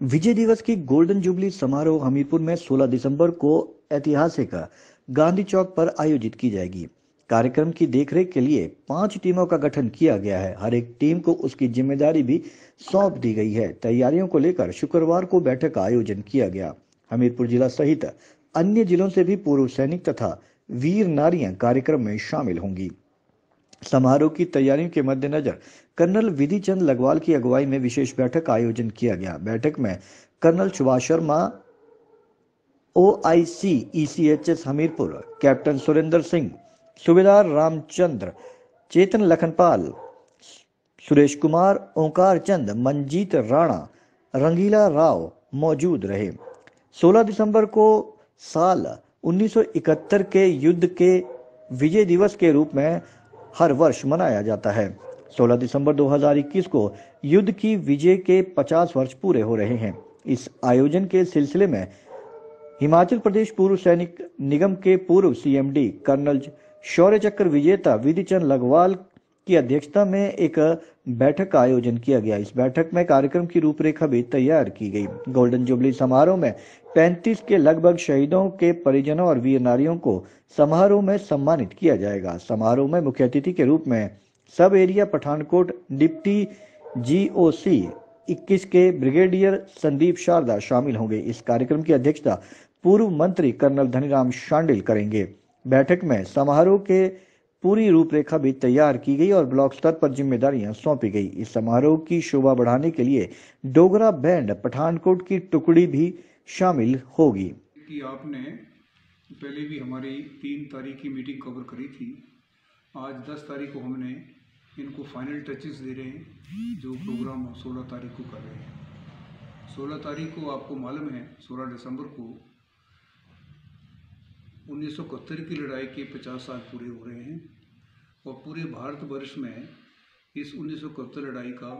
विजय दिवस की golden jubilee समारोह हमीरपुर में 16 दिसंबर को ऐतिहासिक गांधी चौक पर आयोजित की जाएगी। कार्यक्रम की देखरेख के लिए पाँच टीमों का गठन किया गया है। हर एक टीम को उसकी ज़िम्मेदारी भी सौंप दी गई है। तैयारियों को लेकर शुक्रवार को बैठक का आयोजन किया गया। हमीरपुर जिला सहित अन्य जिलों से भी पूर्व सैनिक तथा वीर नारियाँ कार्यक्रम में शामिल होंगी। समारोह की तैयारियों के मद्देनजर कर्नल विधि चंद लगवाल की अगुवाई में विशेष बैठक का आयोजन किया गया। बैठक में colonel Subhash Sharma, O I C Hamirpur, captain Surendra Singh, सूबेदार रामचंद्र, चेतन लखनपाल, सुरेश कुमार, ओंकार चंद, मंजीत राणा, रंगीला राव मौजूद रहे। 16 दिसंबर को साल 1971 के युद्ध के विजय दिवस के रूप में हर वर्ष मनाया जाता है। 16 दिसंबर 2021 को युद्ध की विजय के 50 वर्ष पूरे हो रहे हैं। इस आयोजन के सिलसिले में हिमाचल प्रदेश पूर्व सैनिक निगम के पूर्व सीएमडी कर्नल शौर्य चक्र विजेता विधिचंद लगवाल की अध्यक्षता में एक बैठक का आयोजन किया गया। इस बैठक में कार्यक्रम की रूपरेखा भी तैयार की गई। गोल्डन जुबली समारोह में 35 के लगभग शहीदों के परिजनों और वीर नारियों को समारोह में सम्मानित किया जाएगा। समारोह में मुख्य अतिथि के रूप में सब एरिया पठानकोट डिप्टी जीओसी 21 के ब्रिगेडियर संदीप शारदा शामिल होंगे। इस कार्यक्रम की अध्यक्षता पूर्व मंत्री कर्नल धनीराम शांडिल करेंगे। बैठक में समारोह के पूरी रूपरेखा भी तैयार की गई और ब्लॉक स्तर पर जिम्मेदारियाँ सौंपी गई। इस समारोह की शोभा बढ़ाने के लिए डोगरा बैंड पठानकोट की टुकड़ी भी शामिल होगी। कि आपने पहले भी हमारी तीन तारीख की मीटिंग कवर करी थी। आज दस तारीख को हमने इनको फाइनल टचेस दे रहे हैं, जो प्रोग्राम सोलह तारीख को कर रहे हैं। सोलह तारीख को आपको मालूम है, सोलह दिसंबर को उन्नीस की लड़ाई के 50 साल पूरे हो रहे हैं और पूरे भारतवर्ष में इस उन्नीस लड़ाई का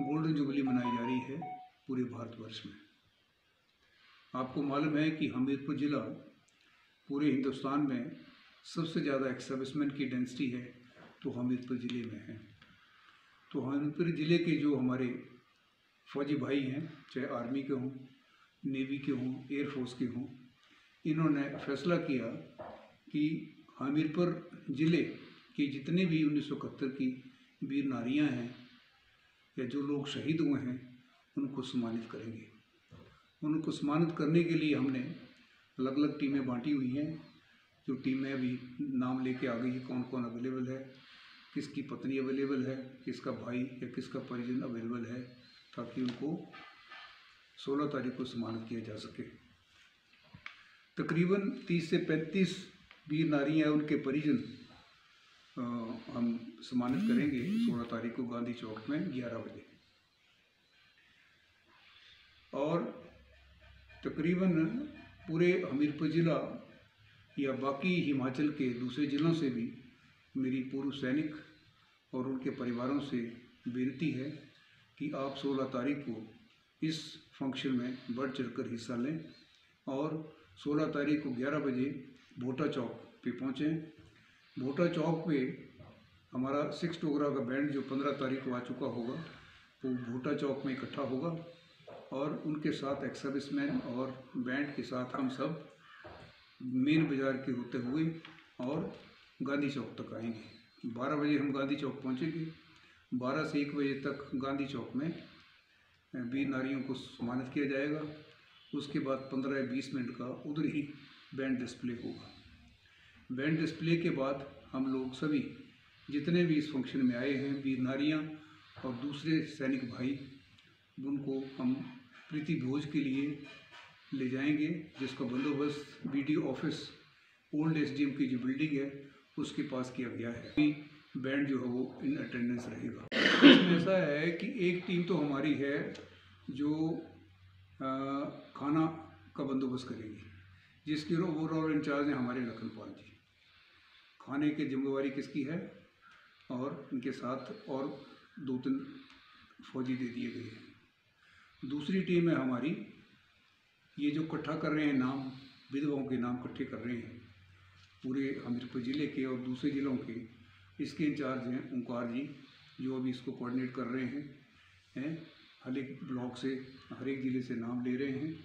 गोल्डन जुबली मनाई जा रही है पूरे भारतवर्ष में। आपको मालूम है कि हमीरपुर ज़िला पूरे हिंदुस्तान में सबसे ज़्यादा एक सर्विसमैन की डेंसिटी है तो हमीरपुर ज़िले में है। तो हमीरपुर ज़िले के जो हमारे फौजी भाई हैं, चाहे आर्मी के हों नेवी के हों एयरफोर्स के हों इन्होंने फैसला किया कि हमीरपुर ज़िले के जितने भी उन्नीस सौ इकहत्तर की वीर नारियाँ हैं या जो लोग शहीद हुए हैं, उनको सम्मानित करेंगे। उनको सम्मानित करने के लिए हमने अलग अलग टीमें बांटी हुई हैं। जो टीमें अभी नाम लेके आ गई है कौन कौन अवेलेबल है, किसकी पत्नी अवेलेबल है, किसका भाई या किसका परिजन अवेलेबल है, ताकि उनको 16 तारीख को सम्मानित किया जा सके। तकरीबन 30 से 35 वीर नारी हैं, उनके परिजन हम सम्मानित करेंगे 16 तारीख को गांधी चौक में 11 बजे। और तकरीबन पूरे हमीरपुर ज़िला या बाकी हिमाचल के दूसरे ज़िलों से भी मेरी पूर्व सैनिक और उनके परिवारों से विनती है कि आप 16 तारीख को इस फ़ंक्शन में बढ़ चढ़कर हिस्सा लें और 16 तारीख को 11 बजे भोटा चौक पे पहुँचें। भोटा चौक पे हमारा सिक्स टोगरा का बैंड जो 15 तारीख को आ चुका होगा, वो भोटा चौक में इकट्ठा होगा और उनके साथ एक सर्विसमैन और बैंड के साथ हम सब मेन बाज़ार के होते हुए और गांधी चौक तक आएँगे। 12 बजे हम गांधी चौक पहुँचेंगे। 12 से 1 बजे तक गांधी चौक में वीर नारियों को सम्मानित किया जाएगा। उसके बाद 15 या 20 मिनट का उधर ही बैंड डिस्प्ले होगा। बैंड डिस्प्ले के बाद हम लोग सभी जितने भी इस फ़ंक्शन में आए हैं वीर नारियाँ और दूसरे सैनिक भाई, उनको हम प्रीति भोज के लिए ले जाएँगे, जिसका बंदोबस्त वीडियो ऑफ़िस ओल्ड एसडीएम की जो बिल्डिंग है, उसके पास किया गया है। बैंड जो है वो इन अटेंडेंस रहेगा। इसमें ऐसा है कि एक टीम तो हमारी है, जो खाना का बंदोबस्त करेगी। जिसकी ओवरऑल इंचार्ज हैं हमारे लखनपाल जी खाने की जिम्मेवारी किसकी है? और इनके साथ और दो तीन फौजी दे दिए गए हैं। दूसरी टीम है हमारी। ये जो इकट्ठा कर रहे हैं नाम, विधवाओं के नाम इकट्ठे कर रहे हैं, पूरे हमीरपुर ज़िले के और दूसरे ज़िलों के, इसके इंचार्ज हैं ओंकार जी, जो अभी इसको कोऑर्डिनेट कर रहे हैं हैं। हर एक ब्लॉक से, हर एक ज़िले से नाम ले रहे हैं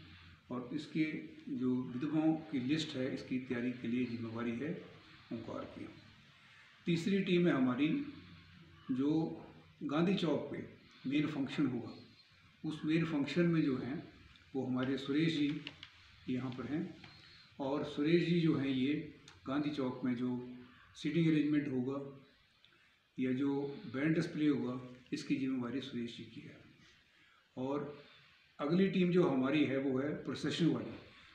और इसके जो विधवाओं की लिस्ट है, इसकी तैयारी के लिए जिम्मेवारी है ओंकार की तीसरी टीम है हमारी, जो गांधी चौक पे मेन फ़ंक्शन होगा उस मेन फ़ंक्शन में जो हैं, वो हमारे सुरेश जी यहाँ पर हैं और सुरेश जी जो हैं, ये गांधी चौक में जो सीटिंग अरेंजमेंट होगा या जो बैंड डिस्प्ले होगा, इसकी जिम्मेवारी सुरेश जी की है। और अगली टीम जो हमारी है, वो है प्रोसेशन वाली।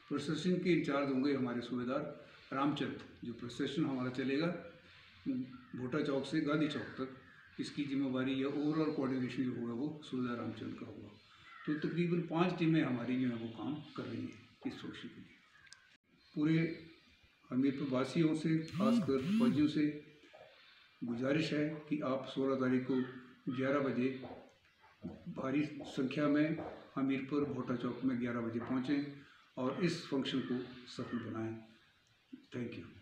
प्रोसेशन के इंचार्ज होंगे हमारे सूबेदार रामचंद जो प्रोसेशन हमारा चलेगा भोटा चौक से गांधी चौक तक। इसकी जिम्मेवारी या ओवरऑल कोऑर्डिनेशन जो होगा, वो सूबेदार रामचंद का होगा। तो तकरीबन पाँच टीमें हमारी जो है, वो काम कर रही हैं इस फ़ंक्शन के लिए। पूरे हमीरपुर वासियों से, खासकर फौजियों से गुजारिश है कि आप 16 तारीख को 11 बजे भारी संख्या में हमीरपुर भोटा चौक में ग्यारह बजे पहुँचें और इस फ़ंक्शन को सफल बनाएँ। Thank you